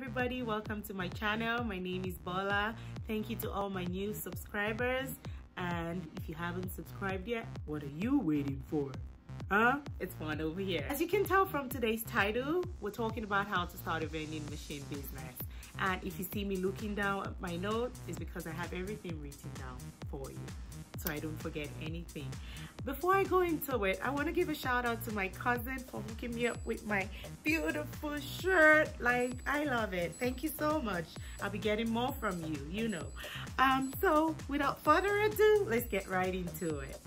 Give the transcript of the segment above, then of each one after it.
everybody. Welcome to my channel. My name is Bola. Thank you to all my new subscribers. And if you haven't subscribed yet what are you waiting for? Huh? It's fun over here. As you can tell from today's title we're talking about how to start a vending machine business. And if you see me looking down at my notes it's because I have everything written down for you I don't forget anything. Before I go into it, I want to give a shout out to my cousin for hooking me up with my beautiful shirt. Like, I love it. Thank you so much. I'll be getting more from you, you know. Um, so without further ado, let's get right into it.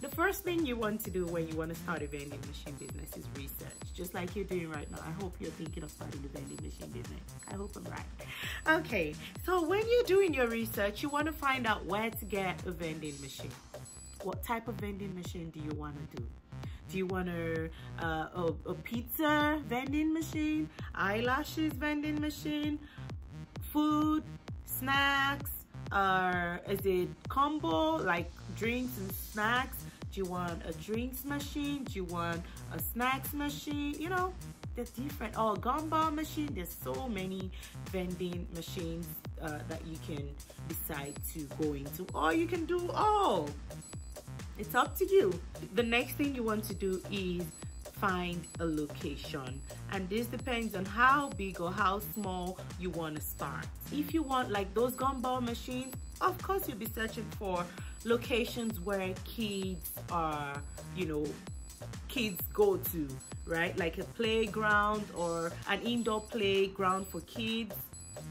The first thing you want to do when you want to start a vending machine business is research, just like you're doing right now. I hope you're thinking of starting a vending machine business. I hope I'm right. Okay, so when you're doing your research, you want to find out where to get a vending machine. What type of vending machine do you want to do? Do you want a, uh, a, a pizza vending machine, eyelashes vending machine, food, snacks, or is it combo like drinks and snacks? Do you want a drinks machine? Do you want a snacks machine? You know, they're different. Oh, gumball machine. There's so many vending machines uh, that you can decide to go into. Or you can do all. It's up to you. The next thing you want to do is find a location and this depends on how big or how small you want to start if you want like those gumball machines of course you'll be searching for locations where kids are you know kids go to right? Like a playground or an indoor playground for kids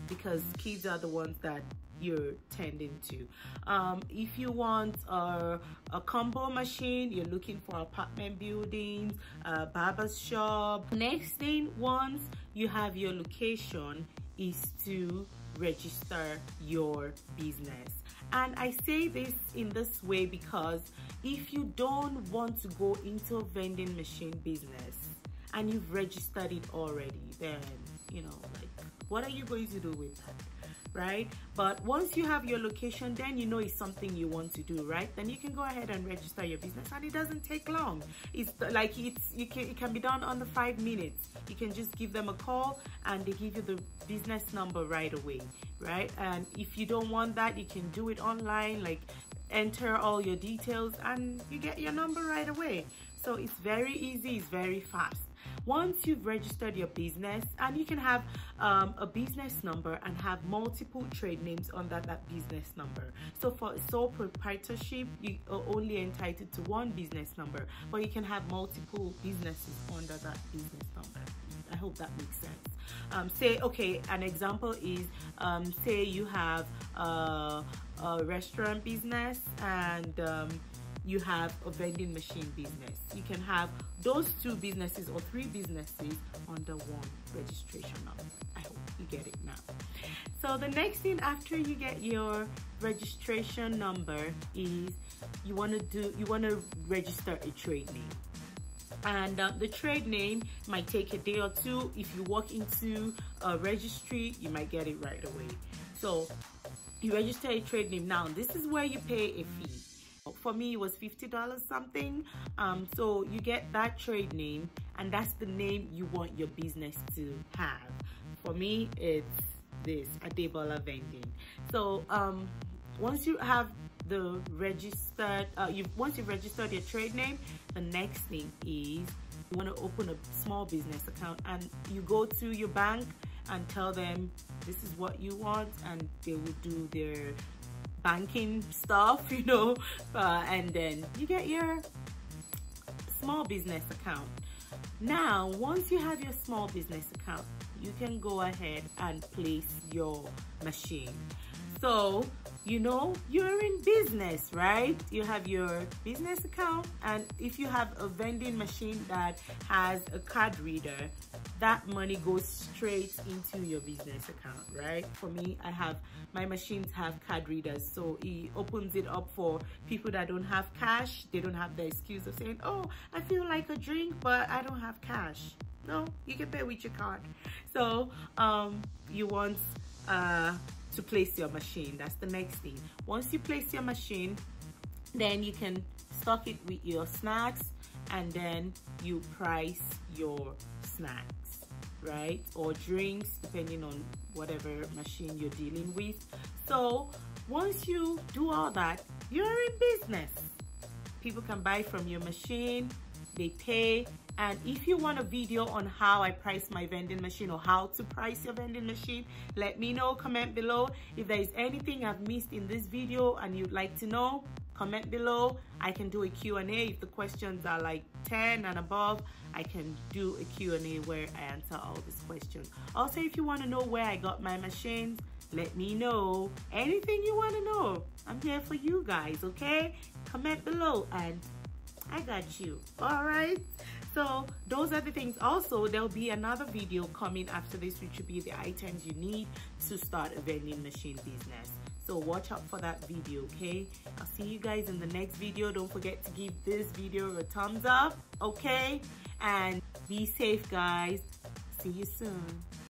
because kids are the ones that you're tending to. Um, if you want a, a combo machine you're looking for apartment buildings a barber's shop. Next thing once you have your location is to register your business. And i say this in this way because if you don't want to go into a vending machine business and you've registered it already then you know like what are you going to do with that right? But once you have your location then you know it's something you want to do right? Then you can go ahead and register your business. And it doesn't take long. It's like it's you can it can be done under five minutes. You can just give them a call and they give you the business number right away right? And if you don't want that you can do it online like enter all your details and you get your number right away. So it's very easy it's very fast once you've registered your business and you can have um, a business number and have multiple trade names under that business number so for sole proprietorship you are only entitled to one business number but you can have multiple businesses under that business number I hope that makes sense. Um, say, okay, an example is, um, say you have a, a restaurant business and um, you have a vending machine business. You can have those two businesses or three businesses under one registration number. I hope you get it now. So the next thing after you get your registration number is you want to do, you want to register a trade name and uh, the trade name might take a day or two if you walk into a registry you might get it right away so you register a trade name now this is where you pay a fee for me it was $50 something. Um, so you get that trade name and that's the name you want your business to have. For me it's this Adebola vending. So um, once you have the registered uh, you once you've registered your trade name the next thing is you want to open a small business account and you go to your bank and tell them this is what you want and they will do their banking stuff, you know, uh, and then you get your small business account. Now, once you have your small business account, you can go ahead and place your machine. So, you know, you're in business, right? You have your business account and if you have a vending machine that has a card reader, that money goes straight into your business account, right? For me, I have, my machines have card readers. So it opens it up for people that don't have cash. They don't have the excuse of saying, oh, I feel like a drink, but I don't have cash. No, you can pay with your card. So um, you want, uh, to place your machine. That's the next thing. Once you place your machine, then you can stock it with your snacks and then you price your snacks. right? Or drinks, depending on whatever machine you're dealing with. So once you do all that, you're in business. People can buy from your machine, they pay, and if you want a video on how I price my vending machine or how to price your vending machine, let me know, comment below. If there is anything I've missed in this video and you'd like to know, comment below. I can do a Q&A. If the questions are like 10 and above, I can do a Q&A where I answer all these questions. Also, if you want to know where I got my machines, let me know. Anything you want to know, I'm here for you guys, okay? Comment below and I got you, all right? So those are the things. Also, there'll be another video coming after this, which will be the items you need to start a vending machine business. So watch out for that video, okay? I'll see you guys in the next video. Don't forget to give this video a thumbs up, okay? And be safe, guys. See you soon.